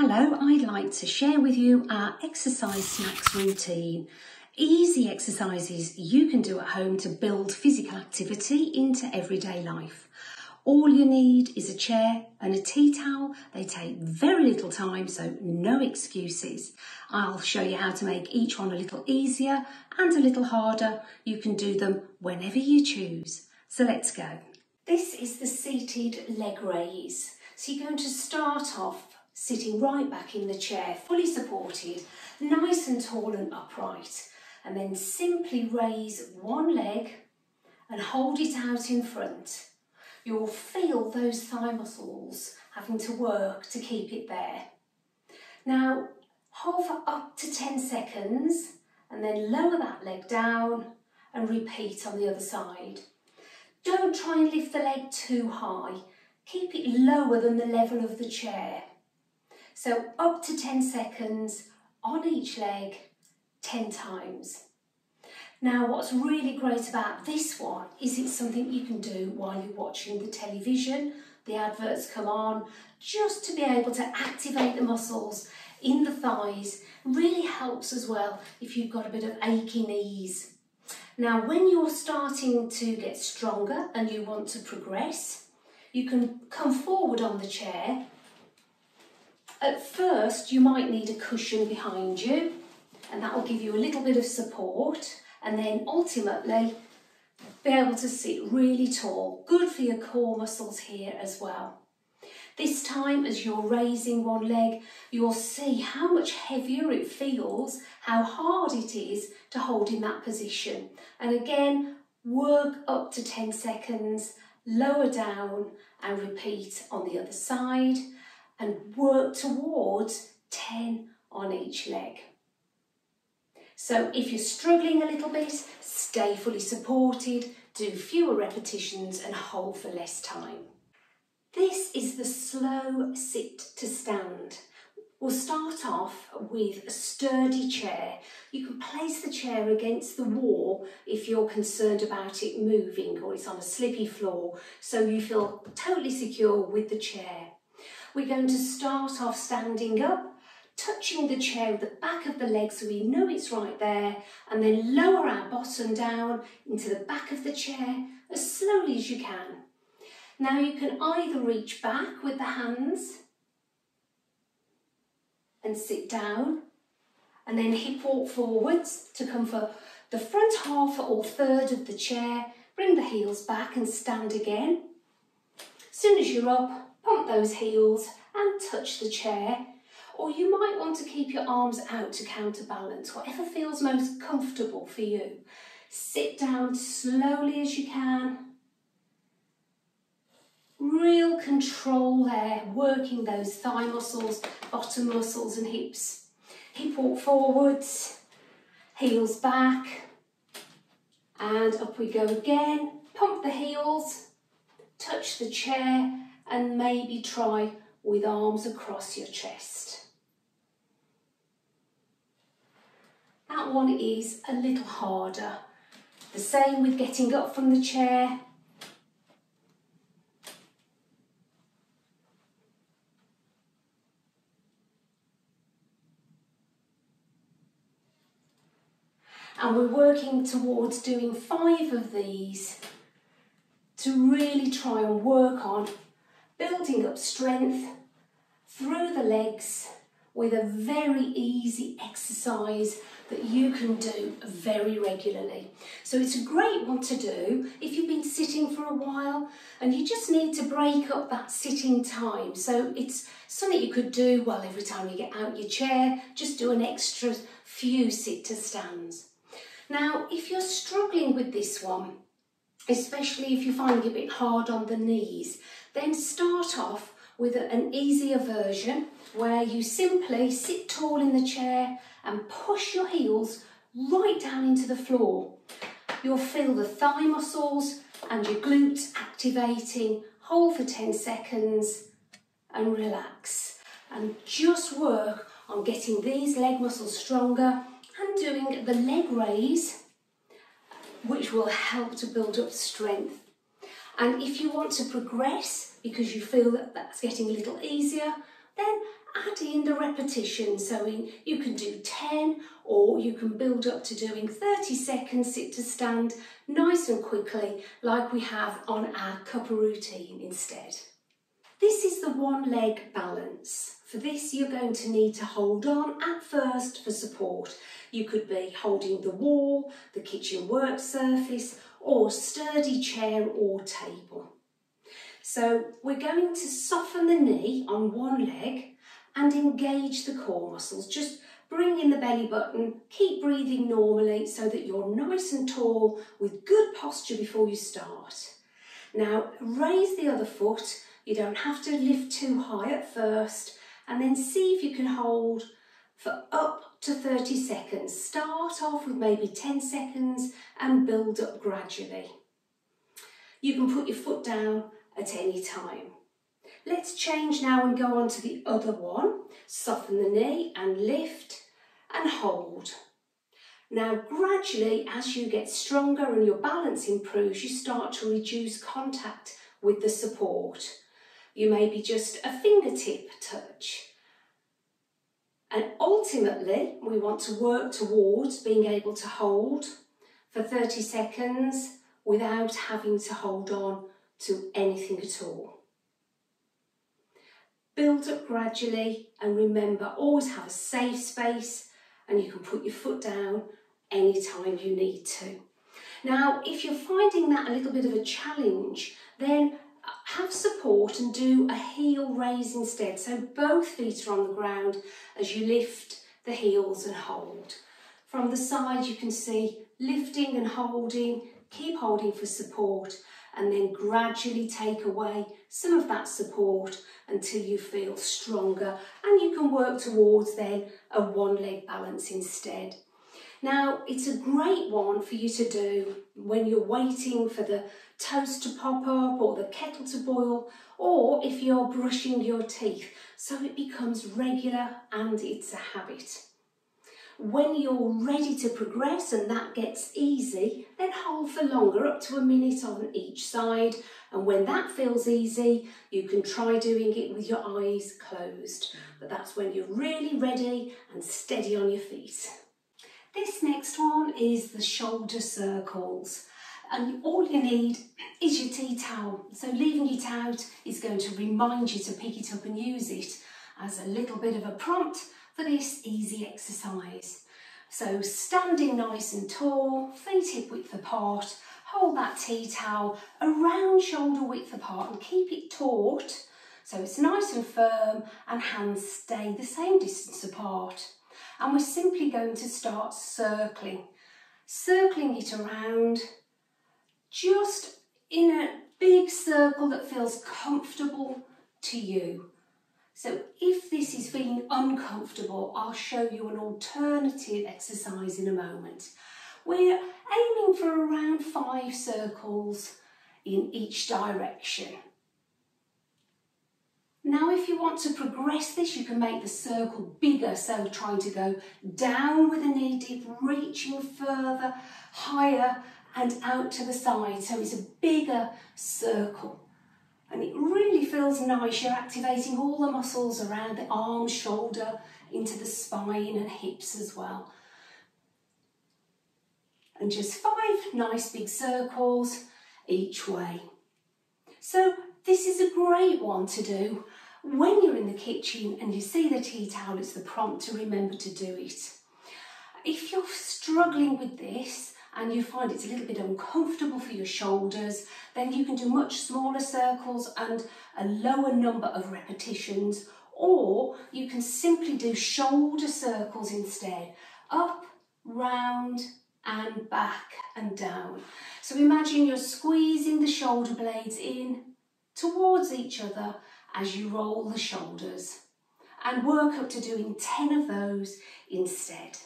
Hello, I'd like to share with you our exercise snacks routine. Easy exercises you can do at home to build physical activity into everyday life. All you need is a chair and a tea towel. They take very little time, so no excuses. I'll show you how to make each one a little easier and a little harder. You can do them whenever you choose. So let's go. This is the seated leg raise. So you're going to start off sitting right back in the chair, fully supported, nice and tall and upright. And then simply raise one leg and hold it out in front. You'll feel those thigh muscles having to work to keep it there. Now, hold for up to 10 seconds and then lower that leg down and repeat on the other side. Don't try and lift the leg too high. Keep it lower than the level of the chair. So up to 10 seconds on each leg, 10 times. Now what's really great about this one is it's something you can do while you're watching the television, the adverts come on, just to be able to activate the muscles in the thighs. Really helps as well if you've got a bit of achy knees. Now when you're starting to get stronger and you want to progress, you can come forward on the chair at first, you might need a cushion behind you, and that will give you a little bit of support, and then ultimately be able to sit really tall. Good for your core muscles here as well. This time, as you're raising one leg, you'll see how much heavier it feels, how hard it is to hold in that position. And again, work up to 10 seconds, lower down and repeat on the other side and work towards 10 on each leg. So if you're struggling a little bit, stay fully supported, do fewer repetitions and hold for less time. This is the slow sit to stand. We'll start off with a sturdy chair. You can place the chair against the wall if you're concerned about it moving or it's on a slippy floor, so you feel totally secure with the chair. We're going to start off standing up, touching the chair with the back of the leg so we know it's right there, and then lower our bottom down into the back of the chair as slowly as you can. Now you can either reach back with the hands and sit down, and then hip walk forwards to come for the front half or third of the chair, bring the heels back and stand again. As soon as you're up, pump those heels and touch the chair. Or you might want to keep your arms out to counterbalance, whatever feels most comfortable for you. Sit down slowly as you can. Real control there, working those thigh muscles, bottom muscles and hips. Hip walk forwards, heels back, and up we go again. Pump the heels, touch the chair and maybe try with arms across your chest. That one is a little harder. The same with getting up from the chair. And we're working towards doing five of these to really try and work on building up strength through the legs with a very easy exercise that you can do very regularly. So it's a great one to do if you've been sitting for a while and you just need to break up that sitting time. So it's something you could do, well, every time you get out your chair, just do an extra few sit to stands. Now, if you're struggling with this one, especially if you're finding it a bit hard on the knees, then start off with an easier version where you simply sit tall in the chair and push your heels right down into the floor. You'll feel the thigh muscles and your glutes activating. Hold for 10 seconds and relax. And just work on getting these leg muscles stronger and doing the leg raise which will help to build up strength. And if you want to progress because you feel that that's getting a little easier, then add in the repetition. So in, you can do 10 or you can build up to doing 30 seconds sit to stand nice and quickly like we have on our cuppa routine instead. This is the one leg balance. For this you're going to need to hold on at first for support. You could be holding the wall, the kitchen work surface or sturdy chair or table. So we're going to soften the knee on one leg and engage the core muscles. Just bring in the belly button, keep breathing normally so that you're nice and tall with good posture before you start. Now raise the other foot, you don't have to lift too high at first and then see if you can hold for up to 30 seconds. Start off with maybe 10 seconds and build up gradually. You can put your foot down at any time. Let's change now and go on to the other one. Soften the knee and lift and hold. Now gradually as you get stronger and your balance improves, you start to reduce contact with the support. You may be just a fingertip touch. And ultimately, we want to work towards being able to hold for 30 seconds without having to hold on to anything at all. Build up gradually and remember, always have a safe space and you can put your foot down anytime you need to. Now, if you're finding that a little bit of a challenge, then have support and do a heel raise instead. So both feet are on the ground as you lift the heels and hold. From the side you can see lifting and holding, keep holding for support and then gradually take away some of that support until you feel stronger and you can work towards then a one leg balance instead. Now, it's a great one for you to do when you're waiting for the toast to pop up or the kettle to boil, or if you're brushing your teeth, so it becomes regular and it's a habit. When you're ready to progress and that gets easy, then hold for longer, up to a minute on each side. And when that feels easy, you can try doing it with your eyes closed. But that's when you're really ready and steady on your feet. This next one is the shoulder circles. And all you need is your tea towel. So leaving it out is going to remind you to pick it up and use it as a little bit of a prompt for this easy exercise. So standing nice and tall, feet hip width apart, hold that tea towel around shoulder width apart and keep it taut so it's nice and firm and hands stay the same distance apart and we're simply going to start circling. Circling it around just in a big circle that feels comfortable to you. So if this is feeling uncomfortable, I'll show you an alternative exercise in a moment. We're aiming for around five circles in each direction. Now if you want to progress this, you can make the circle bigger, so trying to go down with a knee dip, reaching further, higher and out to the side, so it's a bigger circle. And it really feels nice, you're activating all the muscles around the arm, shoulder, into the spine and hips as well. And just five nice big circles each way. So this is a great one to do when you're in the kitchen and you see the tea towel, it's the prompt to remember to do it. If you're struggling with this and you find it's a little bit uncomfortable for your shoulders, then you can do much smaller circles and a lower number of repetitions, or you can simply do shoulder circles instead. Up, round, and back and down. So imagine you're squeezing the shoulder blades in towards each other as you roll the shoulders and work up to doing 10 of those instead.